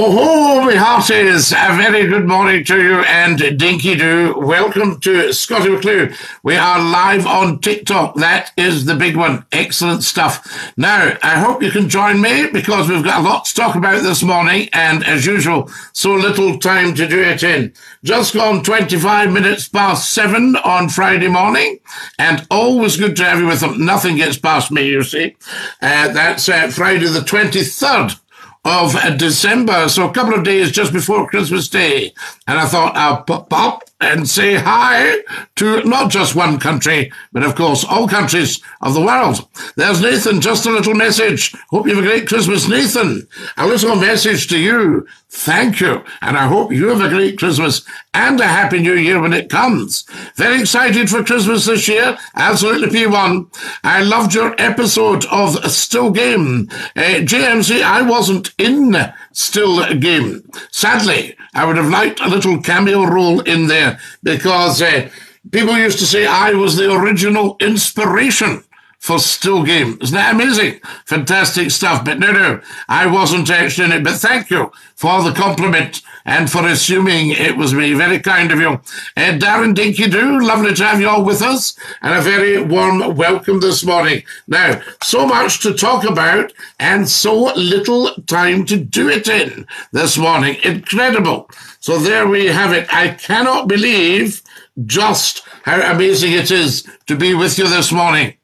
Oh, my hearties, a very good morning to you and Dinky Doo. Welcome to Scottie McClue. We are live on TikTok. That is the big one. Excellent stuff. Now, I hope you can join me because we've got a lot to talk about this morning and as usual, so little time to do it in. Just gone 25 minutes past seven on Friday morning and always good to have you with them. Nothing gets past me, you see. Uh, that's uh, Friday the 23rd of December, so a couple of days just before Christmas Day. And I thought uh, I'll pop up and say hi to not just one country, but of course all countries of the world. There's Nathan, just a little message. Hope you have a great Christmas, Nathan. A little message to you. Thank you. And I hope you have a great Christmas and a happy new year when it comes. Very excited for Christmas this year. Absolutely P1. I loved your episode of Still Game. Uh, JMC, I wasn't in Still a Game. Sadly, I would have liked a little cameo role in there because uh, people used to say I was the original inspiration for Still Game. Isn't that amazing? Fantastic stuff. But no, no, I wasn't actually in it. But thank you for the compliment and for assuming it was me. Very kind of you. Uh, Darren Dinky Doo, lovely to have you all with us and a very warm welcome this morning. Now, so much to talk about and so little time to do it in this morning. Incredible. So there we have it. I cannot believe just how amazing it is to be with you this morning.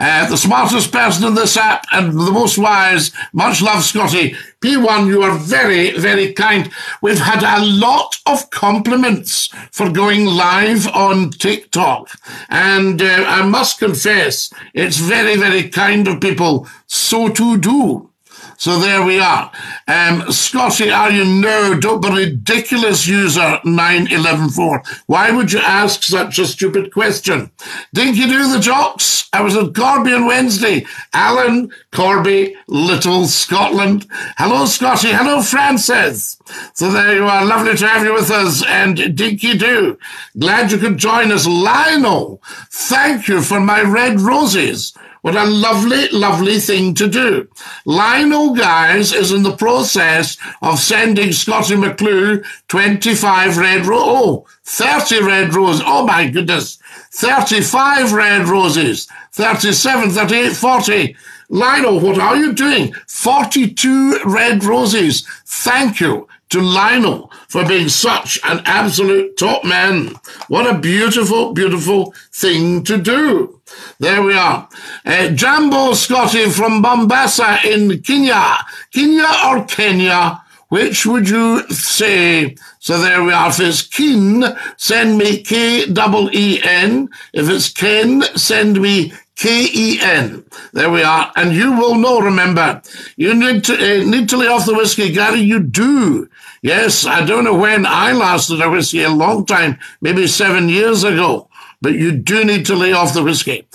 Uh, the smartest person in this app and the most wise. Much love, Scottie. P1, you are very, very kind. We've had a lot of compliments for going live on TikTok. And uh, I must confess, it's very, very kind of people so to do. So there we are. Um, Scottie, are you no? Don't ridiculous, user 9114. Why would you ask such a stupid question? Didn't you do the jocks? I was at Corby on Wednesday. Alan, Corby, Little, Scotland. Hello, Scottie. Hello, Frances. So there you are. Lovely to have you with us. And Dinky do. Glad you could join us. Lionel, thank you for my red roses. What a lovely, lovely thing to do. Lionel Guys is in the process of sending Scottie McClue 25 red roses. Oh, 30 red roses. Oh my goodness. 35 red roses. 37, 38, 40. Lionel, what are you doing? 42 red roses. Thank you to Lionel for being such an absolute top man. What a beautiful, beautiful thing to do. There we are. Uh, Jambo Scottie from Mombasa in Kenya. Kenya or Kenya? Which would you say? So there we are. If it's Keen, send me K-E-E-N. If it's Ken, send me K-E-N. There we are. And you will know, remember, you need to, uh, need to lay off the whiskey, Gary. You do. Yes, I don't know when I last did a whiskey, a long time, maybe seven years ago but you do need to lay off the whiskey.